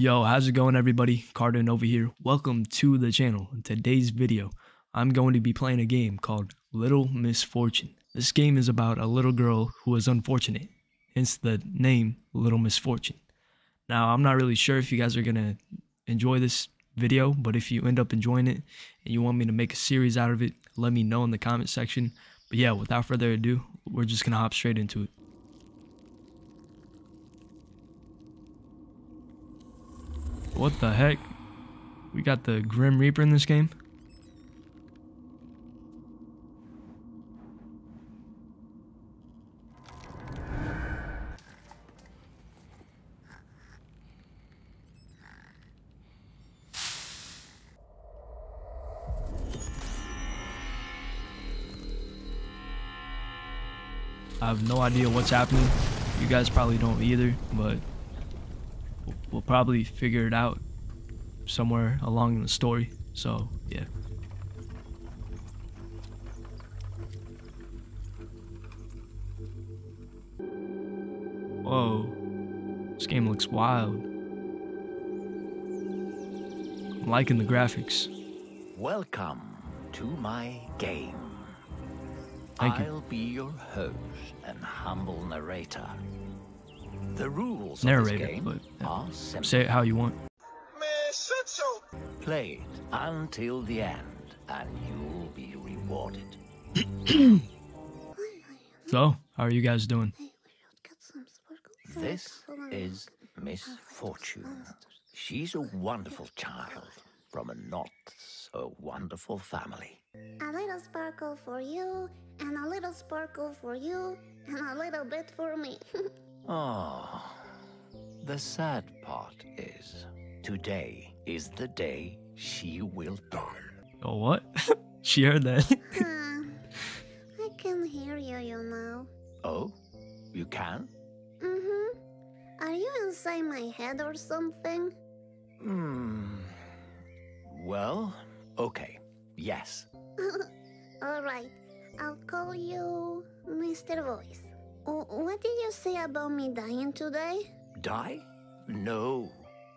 Yo, how's it going everybody? Carta over here. Welcome to the channel. In today's video, I'm going to be playing a game called Little Misfortune. This game is about a little girl who is unfortunate, hence the name Little Misfortune. Now, I'm not really sure if you guys are going to enjoy this video, but if you end up enjoying it and you want me to make a series out of it, let me know in the comment section. But yeah, without further ado, we're just going to hop straight into it. What the heck? We got the Grim Reaper in this game? I have no idea what's happening. You guys probably don't either, but we'll probably figure it out somewhere along the story. So, yeah. Whoa. This game looks wild. I'm liking the graphics. Welcome to my game. Thank you. I'll be your host and humble narrator. The rules Narrate of this it, game but, yeah. are simple. Say it how you want. Man, shut your Play it until the end, and you'll be rewarded. So, how are you guys doing? This is Miss Fortune. She's a wonderful child from a not so wonderful family. A little sparkle for you, and a little sparkle for you, and a little bit for me. Oh, the sad part is today is the day she will die. Oh, what? she heard that. Ah, I can hear you, you know. Oh, you can? Mm-hmm. Are you inside my head or something? Hmm. Well, okay. Yes. All right. I'll call you Mr. Voice. W- what did you say about me dying today? Die? No.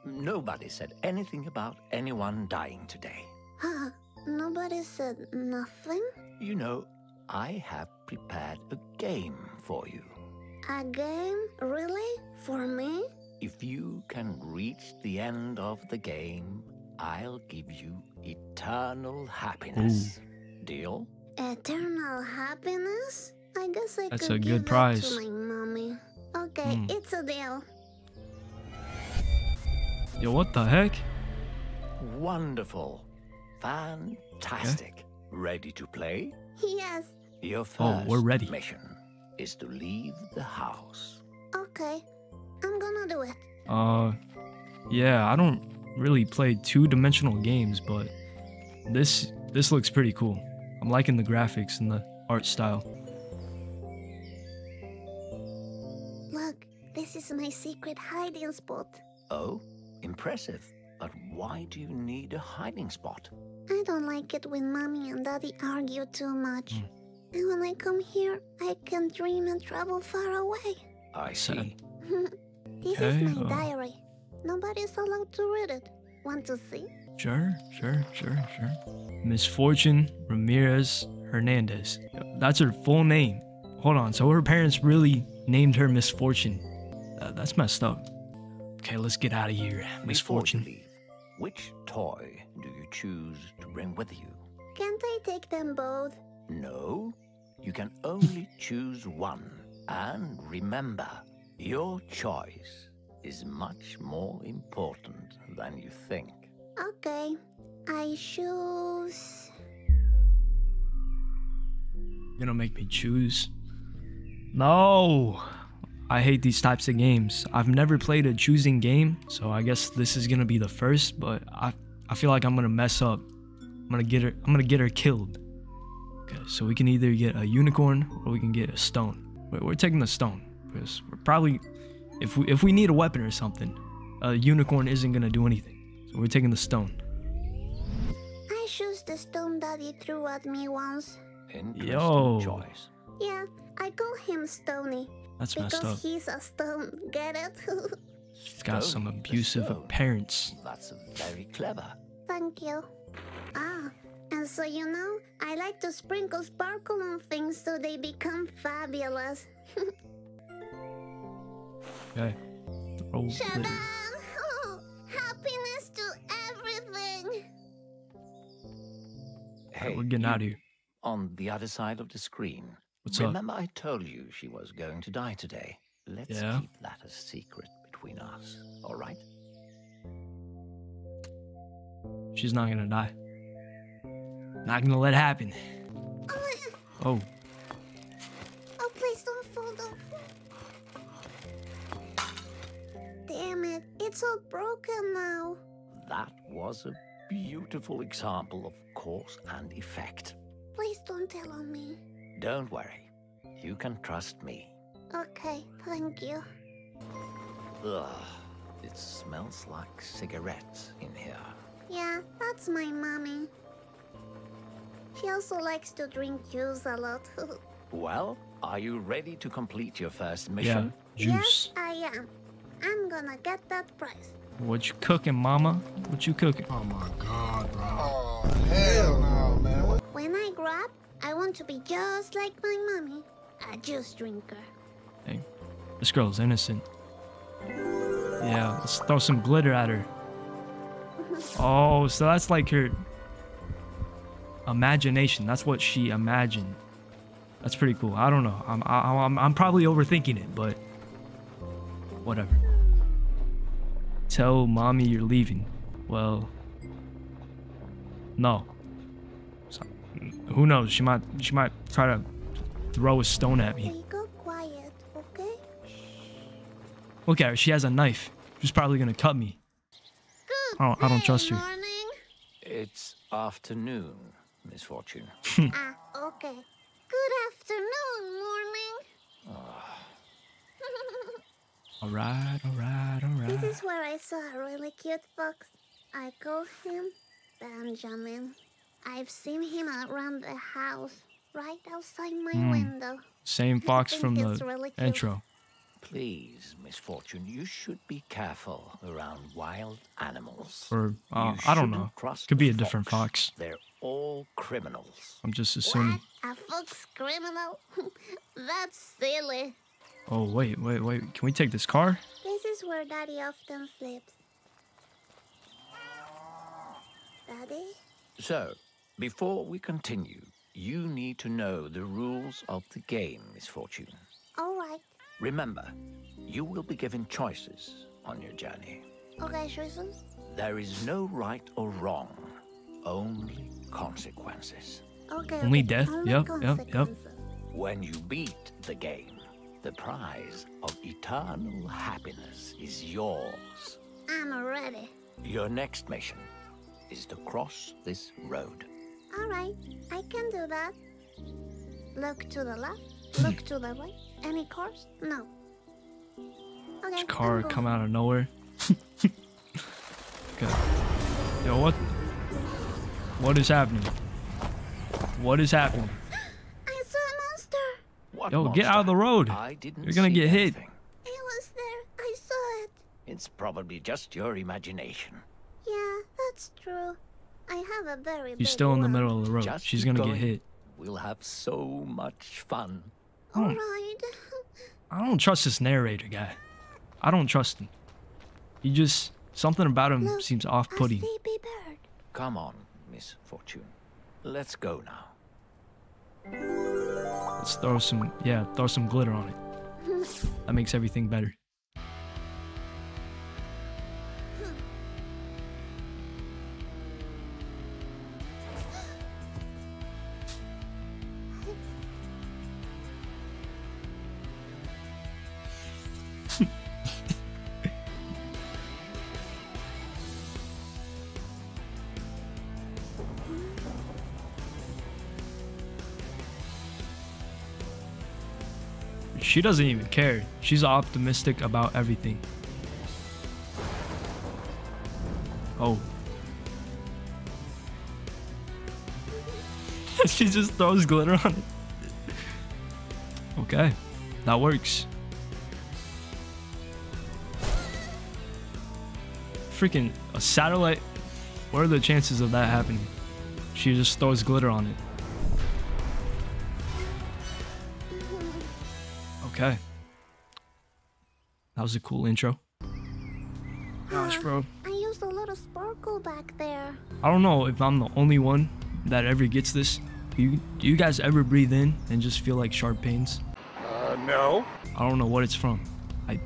Nobody said anything about anyone dying today. Huh? Nobody said nothing? You know, I have prepared a game for you. A game? Really? For me? If you can reach the end of the game, I'll give you eternal happiness. Deal? Eternal happiness? I guess I That's could a good give that prize. to my mommy. Okay, Hmm. it's a deal. Yo, what the heck? Wonderful. Fantastic. Ready to play? Yes. Your first Oh, we're ready. mission is to leave the house. Okay. I'm gonna do it. Uh, yeah, I don't really play two-dimensional games, but this this looks pretty cool. I'm liking the graphics and the art style. This is my secret hiding spot. Oh, impressive. But why do you need a hiding spot? I don't like it when mommy and daddy argue too much. Hmm. And when I come here, I can dream and travel far away. I Sad. see. this Okay, is my uh. diary. Nobody's allowed to read it. Want to see? Sure, sure, sure, sure. Misfortune Ramirez Hernandez. That's her full name. Hold on, so her parents really named her Misfortune. Uh, that's messed up. Okay, let's get out of here. Before you Misfortune. leave, which toy do you choose to bring with you? Can't I take them both? No, you can only choose one. And remember, your choice is much more important than you think. Okay. I choose. You're gonna make me choose. No! I hate these types of games. I've never played a choosing game, so I guess this is gonna be the first, but I I feel like I'm gonna mess up. I'm gonna get her I'm gonna get her killed. Okay, so we can either get a unicorn or we can get a stone. We're, we're taking the stone. Because we're probably if we if we need a weapon or something, a unicorn isn't gonna do anything. So we're taking the stone. I choose the stone daddy threw at me once. Interesting Yo. choice. Yeah, I call him Stony. That's messed up. Because he's a stone. Get it? he's got some abusive stone. parents. That's very clever. Thank you. Ah, and so you know, I like to sprinkle sparkle on things so they become fabulous. Okay. Throw Shut glitter. Oh, happiness to everything. Hey, we're getting you out of here. On the other side of the screen. What's up? Uh Remember I told you she was going to die today? Let's Yeah. keep that a secret between us, all right? She's not gonna die. Not gonna let it happen. Oh, Oh, oh, please don't fall, don't fall. Damn it, it's all broken now. That was a beautiful example of cause and effect. Please don't tell on me. Don't worry. You can trust me. Okay, thank you. Ugh. It smells like cigarettes in here. Yeah, that's my mommy. She also likes to drink juice a lot. Well, are you ready to complete your first mission? yeah. mission? Juice. Yes, I am. I'm gonna get that prize. What you cooking, mama? What you cooking? Oh my god, bro. Oh, hell no, man. When I grow up, I want to be just like my mommy, a juice drinker. Hey, this girl's innocent. Yeah, let's throw some glitter at her. Oh, so that's like her imagination. That's what she imagined. That's pretty cool. I don't know. I'm I, I'm I'm probably overthinking it, but whatever. Tell mommy you're leaving. Well, no. So, who knows? She might she might try to throw a stone at me. Hey, go quiet, okay? Look at her. She has a knife. She's probably gonna cut me. Good I don't- I don't trust her. morning. It's afternoon, Misfortune. ah, okay. Good afternoon, morning. All right, all right, all This is where I saw a really cute fox. I call him Benjamin. I've seen him around the house, right outside my Hmm. window. Same fox from the really intro. Please, Misfortune, you should be careful around wild animals. Or uh, I don't know. Could be a a different fox. They're all criminals. I'm just assuming. What? A fox criminal? That's silly. Oh wait, wait, wait. Can we take this car? This is where Daddy often sleeps. Daddy? So, before we continue, you need to know the rules of the game, Misfortune. All right. Remember, you will be given choices on your journey. Okay, choices? There is no right or wrong, only consequences. Okay. Only okay. death? Only Yep, yep, yep. When you beat the game, the prize of eternal happiness is yours. I'm ready. Your next mission is to cross this road. All right, I can do that. Look to the left, look to the right. Any cars? No. Okay. This car I'm come out of nowhere. okay. Yo, what? What is happening? What is happening? I saw a monster. What Yo, get out of the road. I didn't You're gonna see get hit. anything. It was there. I saw it. It's probably just your imagination. Yeah, that's true. I have a very. She's still in the middle of the road. Just She's gonna going. get hit. We'll have so much fun. All Hmm. I don't trust this narrator guy. I don't trust him. He just something about him Look, seems off-putting. Come on, Miss Fortune. Let's go now. Let's throw some, yeah, throw some glitter on it. That makes everything better. She doesn't even care. She's optimistic about everything. Oh. she just throws glitter on it. Okay. That works. freaking a satellite. What are the chances of that happening? She just throws glitter on it. Okay. That was a cool intro. Gosh, bro. I used a little sparkle back there. I don't know if I'm the only one that ever gets this. Do you, do you guys ever breathe in and just feel like sharp pains? Uh, no. I don't know what it's from. I.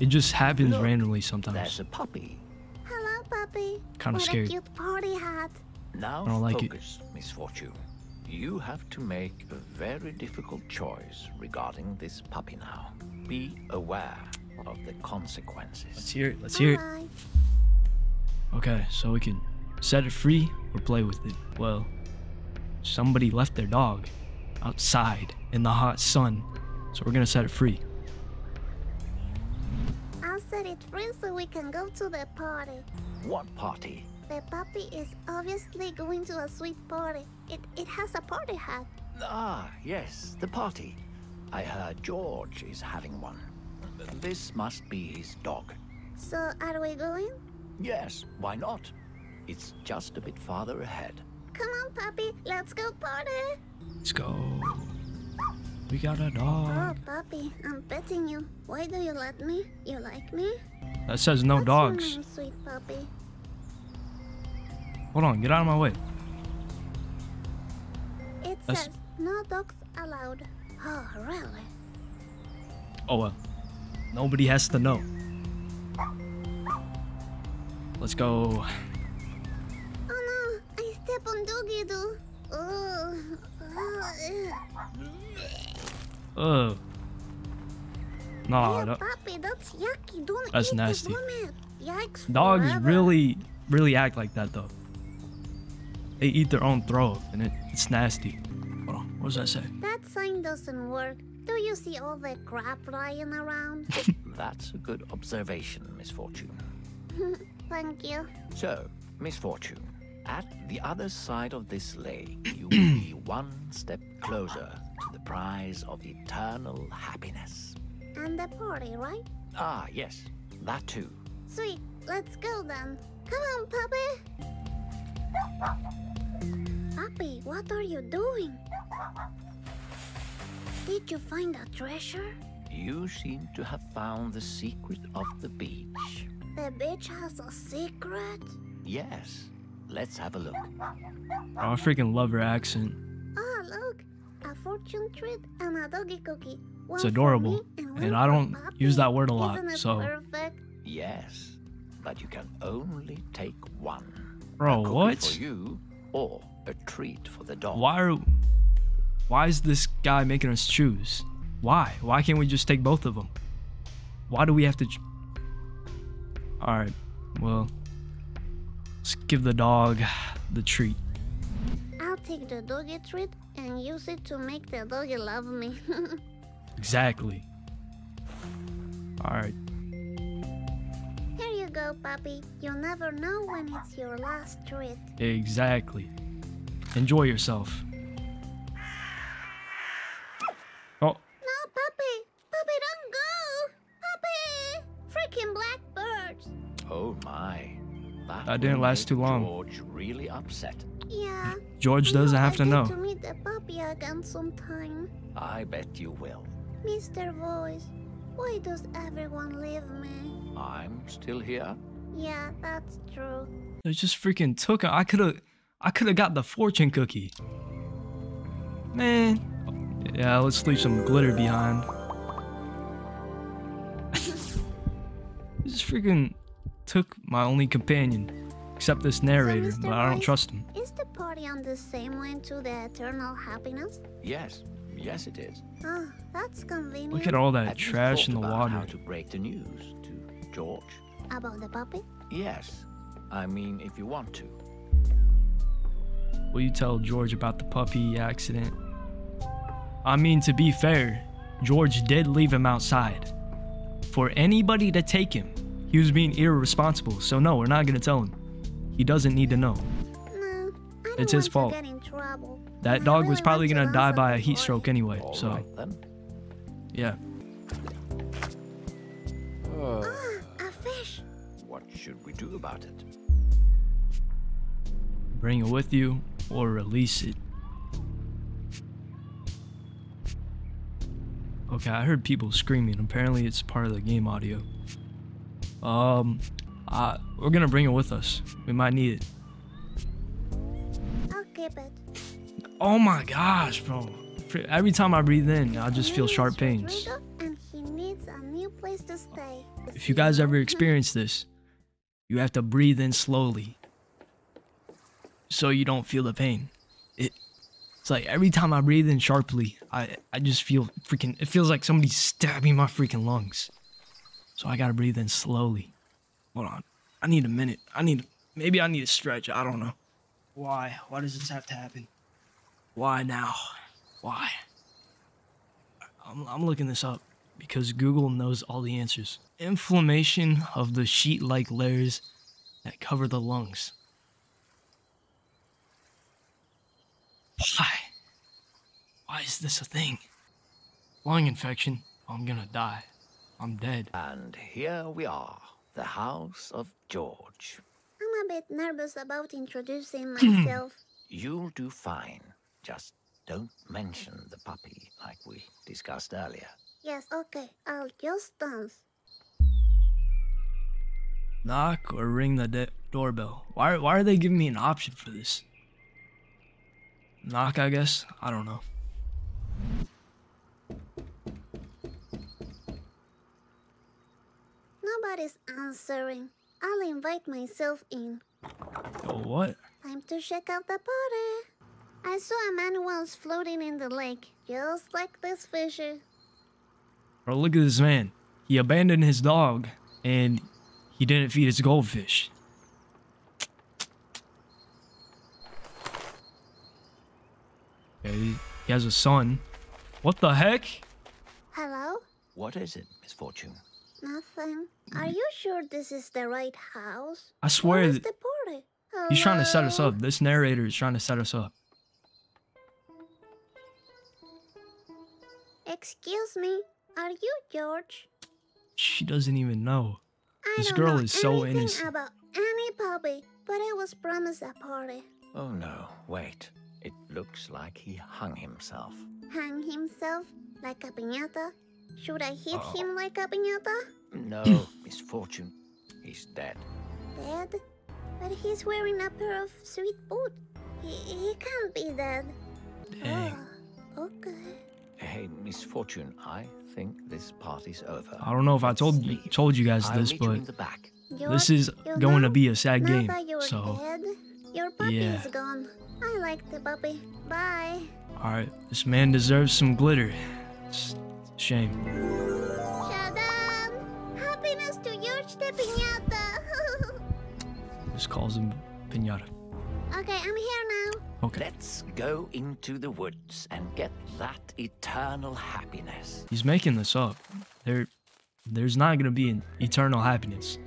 It just happens Look, randomly sometimes. sometimes. a puppy. Hello, puppy. Kinda what scary. a cute party hat. Now I don't like it. focus, Miss Fortune. You have to make a very difficult choice regarding this puppy now. Be aware of the consequences. Let's consequences. hear it. Let's hear it. Okay, so we can set it free or play with it. Well, somebody left their dog outside in the hot sun, so we're gonna set it free. I'll set it free so we can go to the party. What party? The puppy is obviously going to a sweet party. It it has a party hat. Ah, yes, the party. I heard George is having one. This must be his dog. So are we going? Yes, why not? It's just a bit farther ahead. Come on, puppy. Let's go party. Let's go. We got a dog. Oh, puppy, I'm petting you. Why do you let me? You like me? That says no What's your dogs. name, sweet puppy? Hold on, get out of my way. It That's- says no dogs allowed. Oh, really? Oh well. Nobody has to know. Let's go. Oh no, I step on Doogie Doo. Oh, Ugh. Nah, yeah, puppy, that's yucky. Don't That's nasty. dogs forever. really, really act like that though. They eat their own throw up, and it, it's nasty. Hold on, what does that say? That sign doesn't work. Do you see all the crap lying around? That's a good observation, Miss Fortune. Thank you. So, Miss Fortune, at the other side of this lake, you will be one step closer to the prize of eternal happiness. And the party, right? Ah, yes, that too. Sweet. Let's go then. Come on, puppy. Puppy, what are you doing? Did you find a treasure? You seem to have found the secret of the beach. The beach has a secret? Yes, let's have a look. Oh, I freaking love her accent. Oh, look. A fortune treat and a doggy cookie. One It's adorable, and, and I don't Puppy. use that word a lot, Isn't it so- perfect? Yes, but you can only take one. Bro, what? For you, or a treat for the dog. Why are, why is this guy making us choose? Why? Why can't we just take both of them? Why do we have to? All right, well, let's give the dog the treat. I'll take the doggy treat and use it to make the doggy love me. Exactly. All right. Here you go, puppy. You'll never know when it's your last treat. Exactly. Enjoy yourself. Oh, No, puppy! Puppy, don't go! Puppy! Freaking blackbirds! Oh my. That, That didn't last too long. George really upset. Yeah. George doesn't hope have to get know. to meet the puppy again sometime. I bet you will. Mr. Voice, why does everyone leave me? I'm still here. Yeah, that's true. They just freaking took it. I could have, I could have got the fortune cookie. Man. Yeah, let's leave some glitter behind. just freaking took my only companion, except this narrator, Mr. but I don't Voice, trust him. Is the party on the same way to the eternal happiness? Yes, yes it is. Oh, that's convenient. Look at all that Have trash in the water. How to break the news to George? About the puppy? Yes. I mean, if you want to. Will you tell George about the puppy accident? I mean, to be fair, George did leave him outside. For anybody to take him, he was being irresponsible. So no, we're not gonna tell him. He doesn't need to know. No, I don't It's his want fault. to get in trouble. That I dog really was probably want to gonna die by a the heat stroke anyway. All So right then. yeah. Should we do about it? Bring it with you or release it. Okay, I heard people screaming. Apparently, it's part of the game audio. Um, uh, we're gonna bring it with us. We might need it. I'll keep it. Oh my gosh, bro. Every time I breathe in, I just feel sharp pains. And he needs a new place to stay. If you guys ever experience this, you have to breathe in slowly so you don't feel the pain. It it's like every time I breathe in sharply, I I just feel freaking it feels like somebody's stabbing my freaking lungs. So I got to breathe in slowly. Hold on. I need a minute. I need maybe I need to stretch. I don't know. Why? Why does this have to happen? Why now? Why? I'm, I'm looking this up because Google knows all the answers. Inflammation of the sheet like layers that cover the lungs. Why? Why is this a thing? Lung infection. I'm gonna die. I'm dead. And here we are, the house of George. I'm a bit nervous about introducing myself. You'll do fine. Just don't mention the puppy like we discussed earlier. Yes, okay. I'll just dance. Knock or ring the de- doorbell. Why, why are they giving me an option for this? Knock, I guess? I don't know. Nobody's answering. I'll invite myself in. What? Time to check out the party. I saw a man once floating in the lake, just like this fisher. Bro, look at this man. He abandoned his dog and he didn't feed his goldfish. Okay, he he has a son. What the heck? Hello? What is it, Miss Fortune? Nothing. Are you sure this is the right house? I swear Where's that the party? he's trying to set us up. This narrator is trying to set us up. Excuse me. Are you George? She doesn't even know. I This don't girl know is so anything innocent. about any puppy, but I was promised a party. Oh no, wait. It looks like he hung himself. Hang himself like a piñata? Should I hit Oh. him like a piñata? No, misfortune. He's dead. Dead? But he's wearing a pair of sweet boots. He, he can't be dead. Dang. Oh, okay. Hey, Miss Fortune, I think this party's over. I don't know if I told you told you guys this, but in the back. this is going to be a sad game. So, your puppy yeah. is gone. I like the puppy. Bye. all right, this man deserves some glitter. It's a shame. Shadan! Happiness to George Piñata! Just calls him pinata. okay, I'm here now. Okay. Let's go into the woods and get that eternal happiness. He's making this up. There, there's not gonna be an eternal happiness.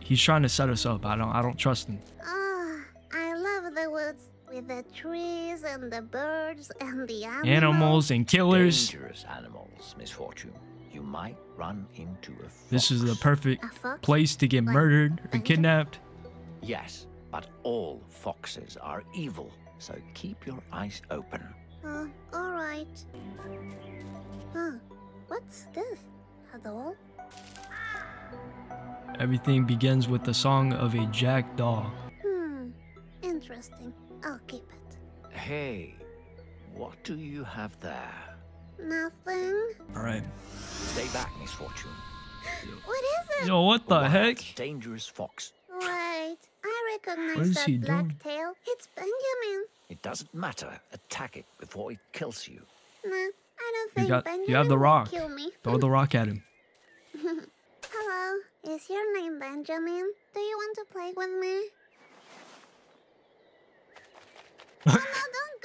He's trying to set us up. I don't. I don't trust him. Ah, I love the woods with the trees and the birds and the animals. Animals and killers. Dangerous animals, Miss Fortune. You might run into a fox. This is the perfect place to get Like murdered or kidnapped. Yes, but all foxes are evil, so keep your eyes open. Oh, alright. Huh, what's this? A doll? Everything begins with the song of a jackdaw. Hmm, interesting. I'll keep it. Hey, what do you have there? Nothing? All right. Stay back, Miss Fortune. What is it? Yo, what the A heck? Dangerous fox. Wait, I recognize that he black doing? tail. It's Benjamin. It doesn't matter. Attack it before it kills you. Nah, I don't think got- Benjamin you have the will rock. kill me. Throw the rock at him. Hello, is your name Benjamin? Do you want to play with me? oh no, don't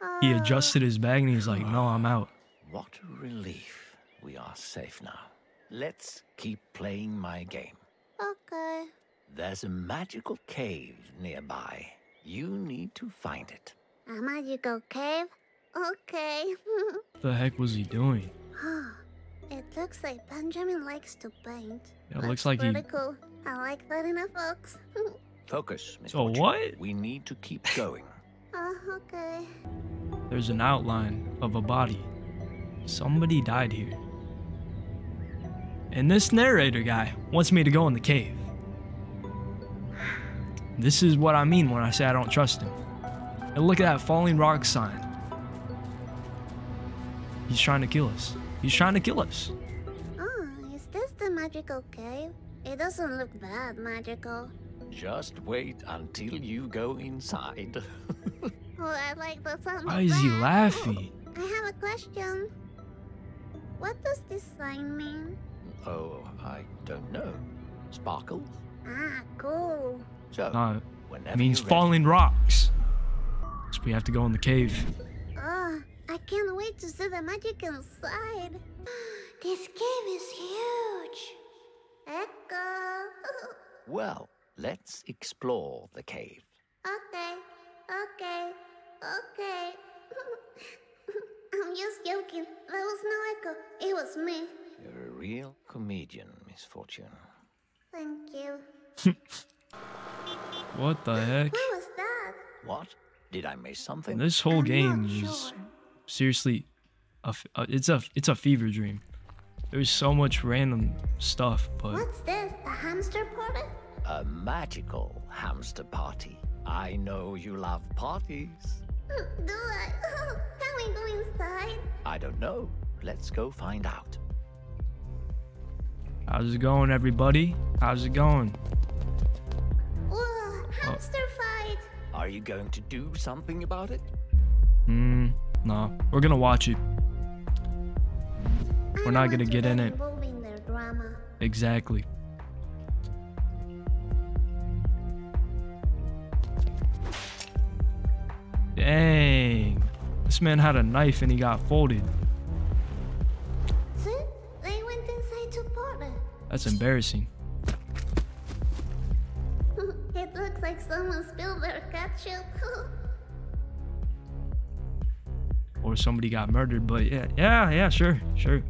go! He adjusted his bag and he's like, "No, I'm out." Ah, what a relief. We are safe now. Let's keep playing my game. Okay. There's a magical cave nearby. You need to find it. A magical cave? Okay. What the heck was he doing? It looks like Benjamin likes to paint. Yeah, it looks like he. pretty cool. I like that in a fox. Focus, Miss Oh, Fortune. what? We need to keep going. oh, okay. There's an outline of a body. Somebody died here. And this narrator guy wants me to go in the cave. This is what I mean when I say I don't trust him. And look at that falling rock sign. He's trying to kill us. He's trying to kill us. Oh, is this the magical cave? It doesn't look that magical. Just wait until you go inside. Oh, I like the sound Why of is he laughing? I have a question. What does this sign mean? oh, I don't know. Sparkles? Ah, cool. So, No, it means falling rocks. So we have to go in the cave. Oh, I can't wait to see the magic inside. this cave is huge. Echo. Well, let's explore the cave. okay, okay, okay. I'm just joking. There was no echo. It was me. You're a real comedian, Miss Fortune. Thank you. What the heck? What was that? What? Did I miss something? This whole I'm game not is sure. seriously a f- uh, it's a it's a fever dream. There's so much random stuff, but What's this? A hamster party? A magical hamster party. I know you love parties. Do I? Can we go inside? I don't know. Let's go find out. how's it going, everybody? How's it going? Whoa, hamster fight! Are you going to do something about it? Hmm, no, we're gonna watch it. I We're don't gonna get in it. their. Exactly. Dang, this man had a knife and he got folded. See? They went inside to party. That's embarrassing. Somebody got murdered, but yeah, yeah, yeah, sure, sure.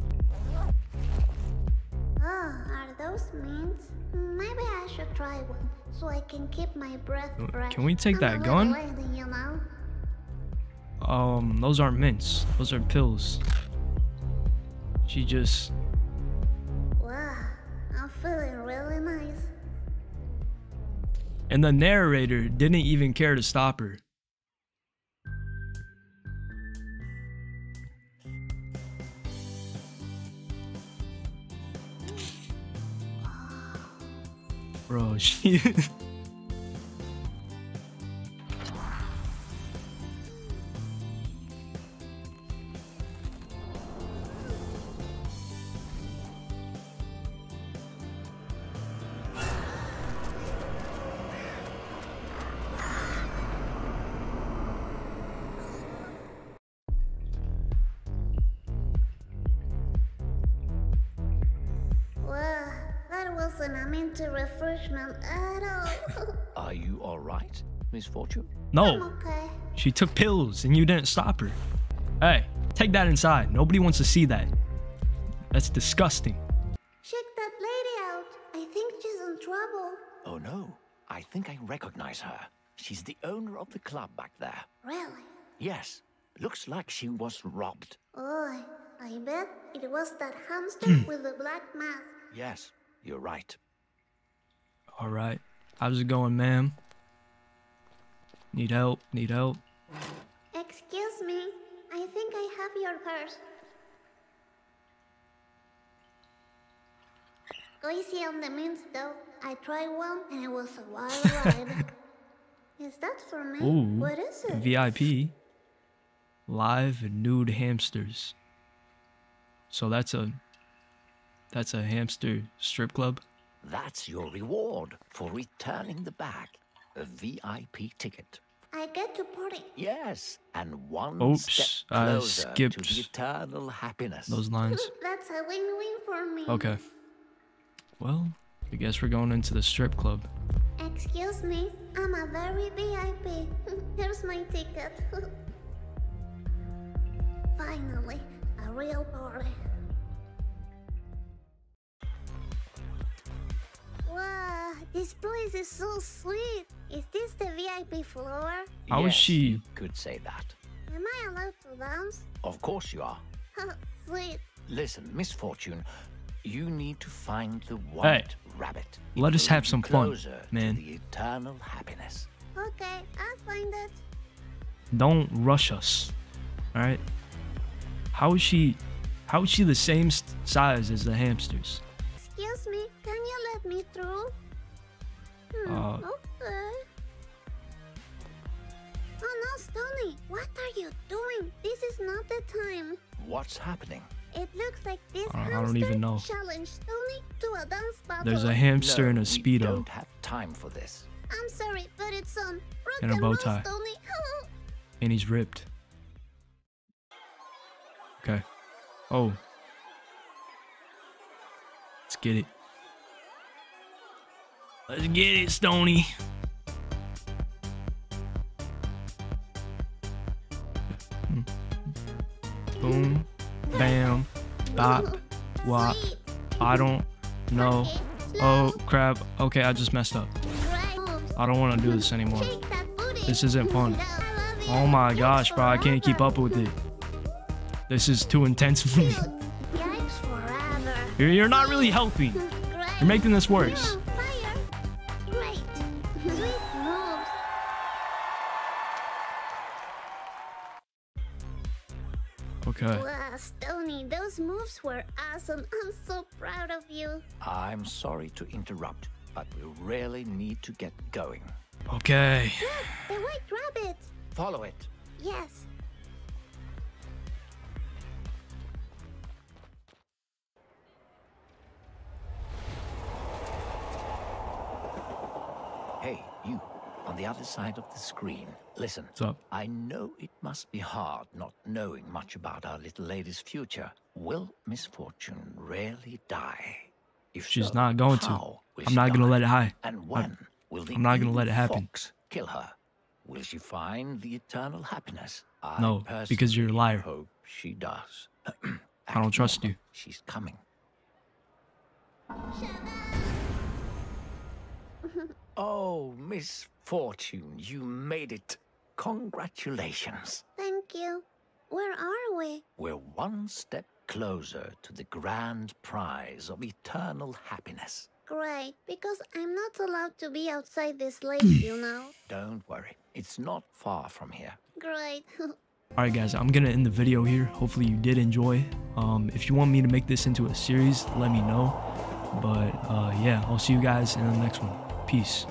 oh, are those mints? Maybe I should try one so I can keep my breath fresh. can we take I'm that gun? lady, you know? Um, those aren't mints. Those are pills. She just Wow, I'm feeling really nice. and the narrator didn't even care to stop her. Bro, she that wasn't a minty refreshment at all. Are you all right, Miss Fortune? I'm No, okay. she took pills and you didn't stop her. Hey, take that inside. Nobody wants to see that. That's disgusting. Check that lady out. I think she's in trouble. Oh no, I think I recognize her. She's the owner of the club back there. Really? Yes, looks like she was robbed. Oh, I bet it was that hamster with the black mask. Yes, you're right. All right. How's it going, ma'am? Need help? Need help? Excuse me, I think I have your purse. Go easy on the mints though. I tried one and it was a wild ride. is that for me? Ooh. What is it? VIP. Live nude hamsters. So that's a that's a hamster strip club. That's your reward for returning the bag. A VIP ticket. I get to party. Yes, and one Oops, step I closer to skipped the eternal happiness. Those lines. That's a win-win for me. Okay. Well, I guess we're going into the strip club. Excuse me, I'm a very VIP. Here's my ticket. Finally, a real party. This place is so sweet. Is this the VIP floor? How is Yes, she- You could say that. Am I allowed to dance? Of course you are. sweet. Listen, Miss Fortune, you need to find the white rabbit. Let us have some you fun, closer to man. the eternal happiness. Okay, I'll find it. Don't rush us. All right. How is she? How is she the same size as the hamsters? Let me through? Hmm, Uh, okay. Oh no, Stony, what are you doing? This is not the time. What's happening? It looks like this I don't- I don't even know. challenged Stony to a dance battle. There's a hamster no, in a we speedo don't have time for this. I'm sorry, but it's on. Rock And a bow tie. Stony. and he's ripped. Okay. Oh. Let's get it. Let's get it, Stony. Boom, bam, bop, wop. I don't know. Oh crap. Okay, I just messed up. I don't want to do this anymore. Shake that booty. This isn't fun. I love you. Oh my gosh, bro, I can't keep up with it. This is too intense for me. Cute. Yikes forever. You're, you're not really helping. You're making this worse. Okay. Wow, Stony, those moves were awesome. I'm so proud of you. I'm sorry to interrupt, but we really need to get going. Okay. The white rabbit. Follow it. Yes. Hey, you, on the other side of the screen. Listen. What's up? I know it must be hard not knowing much about our little lady's future. Will Miss Fortune really die? If She's so, not going to. I'm not gonna let it hide. And when will the I'm not gonna let it happen. fox kill her? Will she find the eternal happiness? I No, because you're a liar. Hope she does. I don't trust normal. you. She's coming. Oh, Miss Fortune, you made it. Congratulations. Thank you. Where are we? We're one step closer to the grand prize of eternal happiness. Great, because I'm not allowed to be outside this lake, you know. Don't worry, it's not far from here. Great. Alright guys, I'm gonna end the video here. Hopefully you did enjoy. Um, if you want me to make this into a series, let me know. But uh, yeah, I'll see you guys in the next one. Peace.